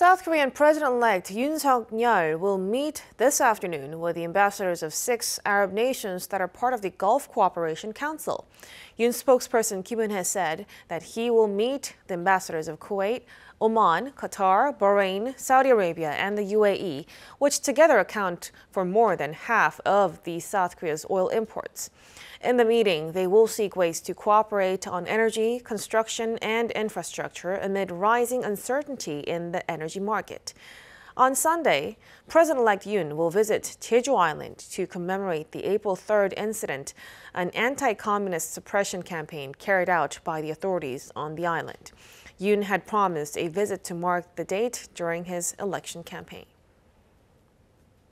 South Korean President-elect Yoon Suk-yeol will meet this afternoon with the ambassadors of six Arab nations that are part of the Gulf Cooperation Council. Yoon's spokesperson Kim Eun-hye said that he will meet the ambassadors of Kuwait, Oman, Qatar, Bahrain, Saudi Arabia, and the UAE, which together account for more than half of the South Korea's oil imports. In the meeting, they will seek ways to cooperate on energy, construction, and infrastructure amid rising uncertainty in the energy market. On Sunday, President-elect Yoon will visit Jeju Island to commemorate the April 3rd incident, an anti-communist suppression campaign carried out by the authorities on the island. Yoon had promised a visit to mark the date during his election campaign.